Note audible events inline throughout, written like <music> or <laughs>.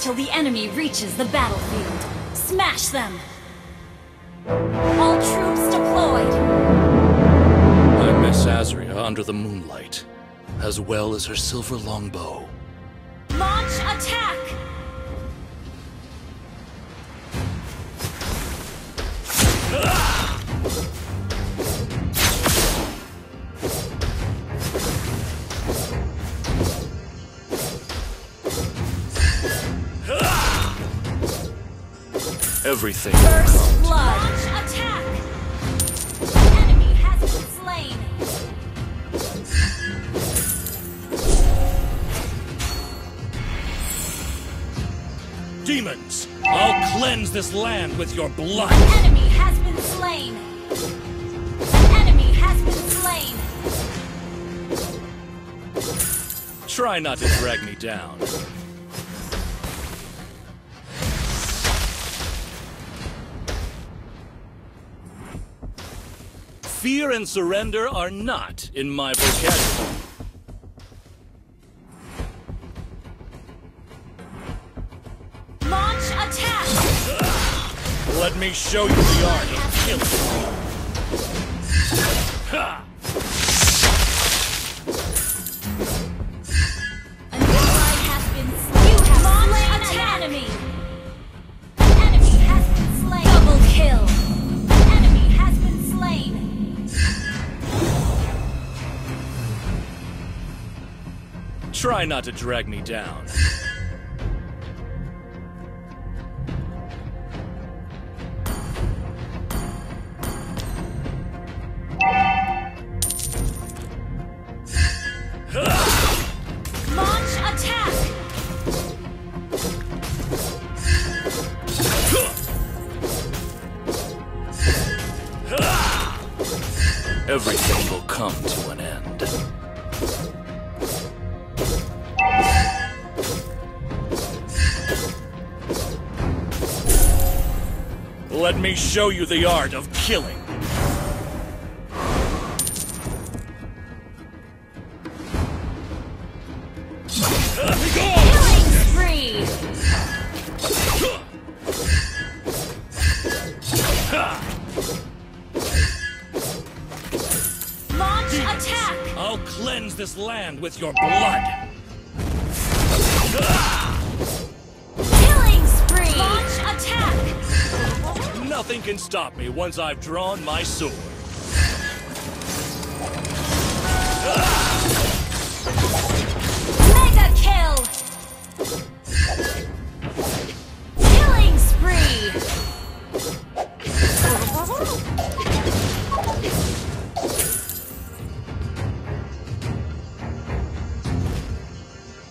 till the enemy reaches the battlefield. Smash them! All troops deployed! I miss Azria under the moonlight, as well as her silver longbow. Everything First blood! Launch attack! Enemy has been slain! Demons! I'll cleanse this land with your blood! Enemy has been slain! Enemy has been slain! Try not to drag me down. Fear and surrender are not in my vocabulary. Launch attack! Let me show you the art of killing. Try not to drag me down. Launch attack. Everything will come to an end. Me show you the art of killing. Killing spree. Launch attack. I'll cleanse this land with your blood. Nothing can stop me once I've drawn my sword. Mega kill. Killing spree.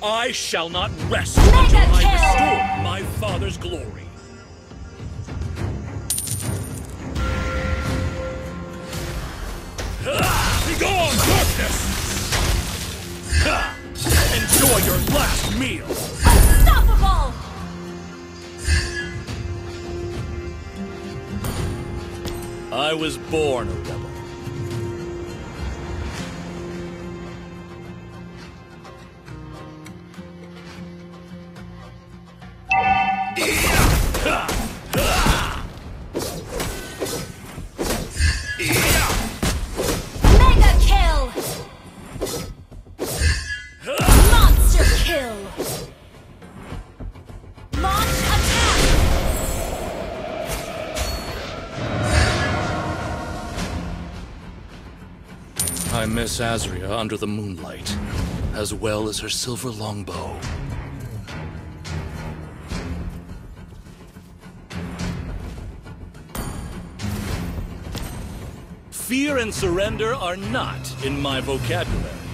I shall not rest Mega until I restore my father's glory. Enjoy your last meal! Unstoppable. I was born a miss Azria under the moonlight, as well as her silver longbow. Fear and surrender are not in my vocabulary.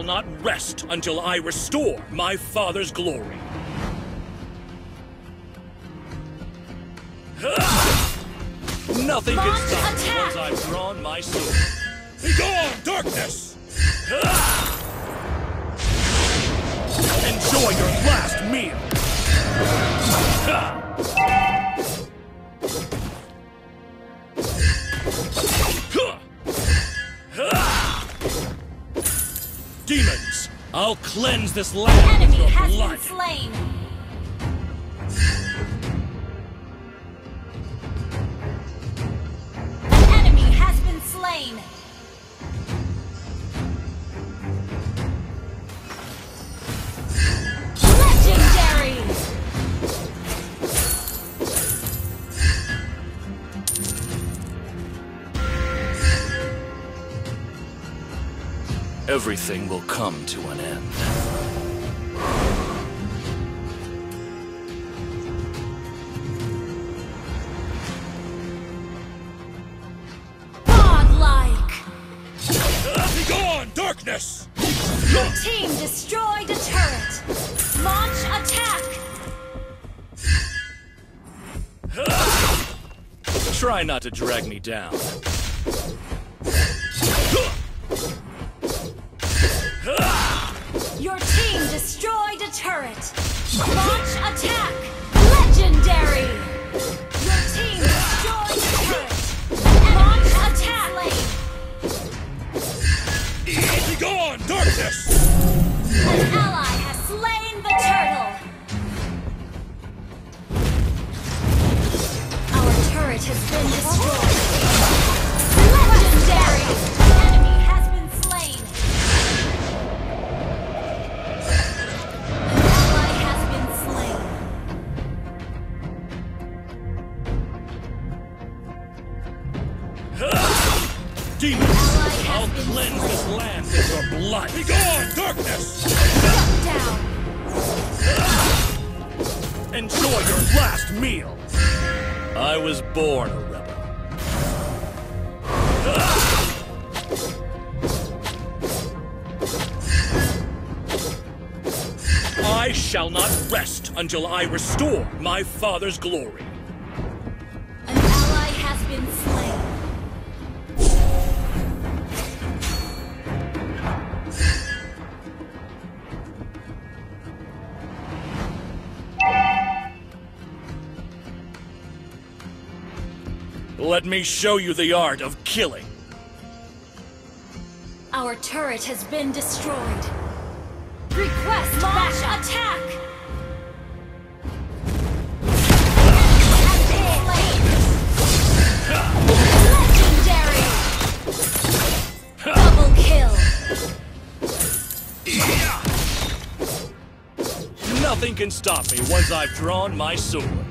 Shall not rest until I restore my father's glory. <laughs> Nothing can stop me attack! once I've drawn my sword. <laughs> Begone, darkness! <laughs> Enjoy your last meal! I'll cleanse this land Enemy with has blood. been slain. Everything will come to an end. Godlike. Begone, darkness! Your team destroyed a turret. Launch attack. Try not to drag me down. Launch attack. Legendary. Your team destroyed a turret. Launch attack. Begone, darkness! An ally has slain the turtle. Our turret has been destroyed. Legendary. With your blood. Begone, darkness! Shut down. Enjoy your last meal. I was born a rebel. I shall not rest until I restore my father's glory. Let me show you the art of killing. Our turret has been destroyed. Request launch attack. Legendary. Double kill. Nothing can stop me once I've drawn my sword.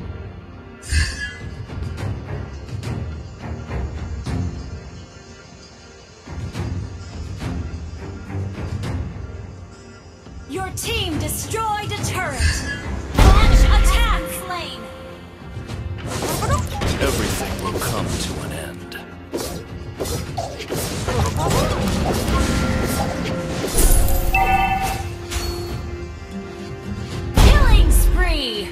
Your team destroyed a turret. Launch attack. Slain. Everything will come to an end. Killing spree.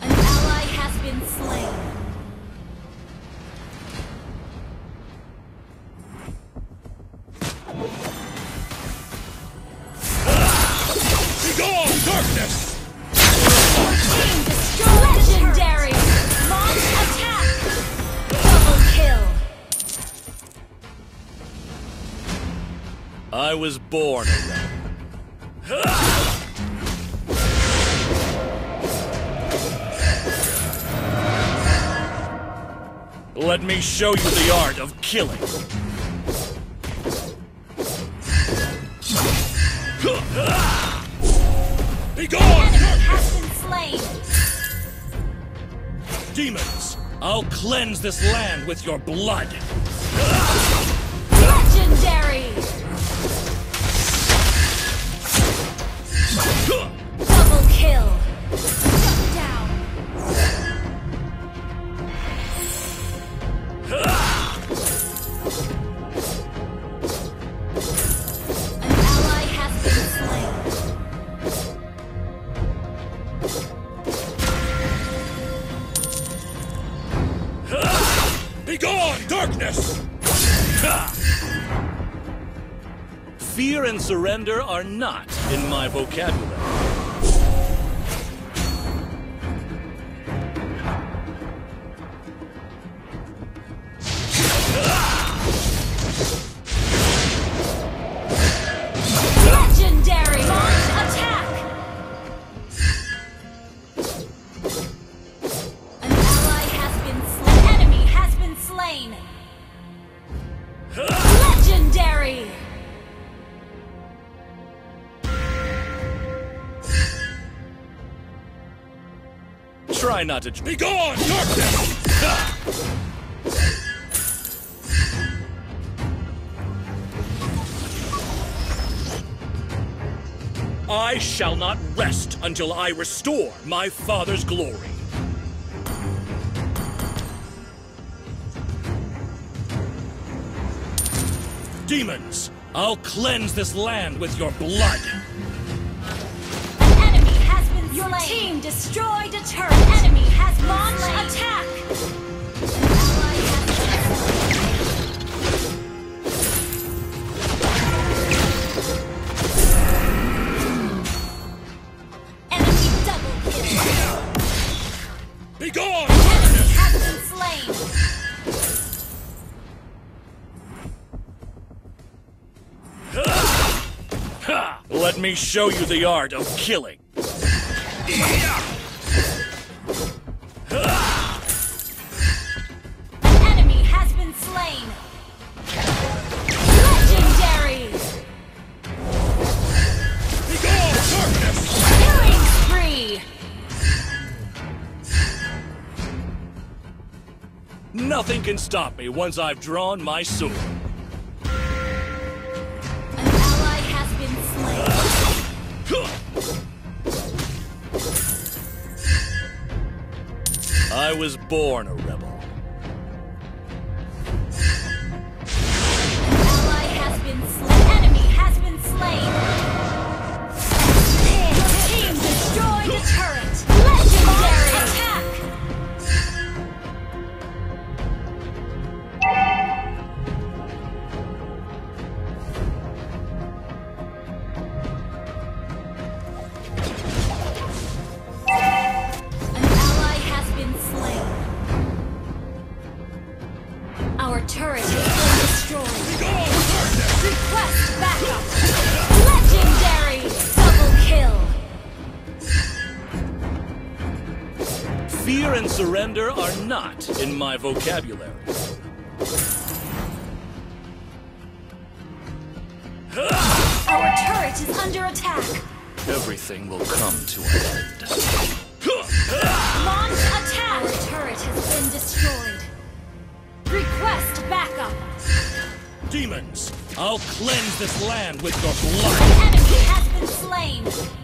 An ally has been slain. I was born. Let me show you the art of killing. Begone, Enemy has been slain. Demons, I'll cleanse this land with your blood. Are not in my vocabulary. Try not to. Be gone, darkness! I shall not rest until I restore my father's glory. Demons, I'll cleanse this land with your blood. An enemy has been Your team destroyed a turret. An enemy has launched attack. Has been Enemy double kill. Be gone! Enemy has been slain. Let me show you the art of killing. Nothing can stop me once I've drawn my sword. An ally has been slain. I was born a surrender are not in my vocabulary. Our turret is under attack. Everything will come to an end. Launch attack. Our turret has been destroyed. Request backup. Demons, I'll cleanse this land with your blood. Enemy has been slain.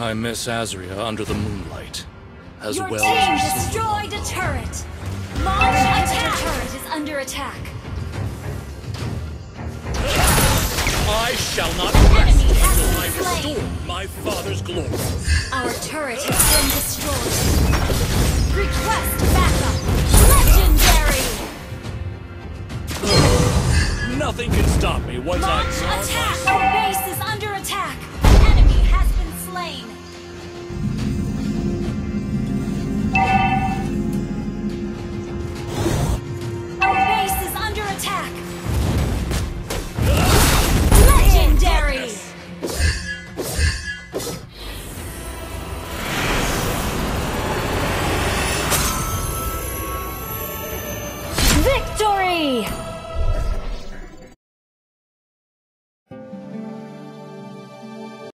I miss Azria under the moonlight, as Your well team as her destroyed a turret. Launch attack. Our turret is under attack. I shall not Enemy rest has until been I slain. restore my father's glory. Our turret has been destroyed. Request backup. Legendary. Nothing can stop me once Launch I've drawn my attack. Our base is under attack. Enemy has been slain.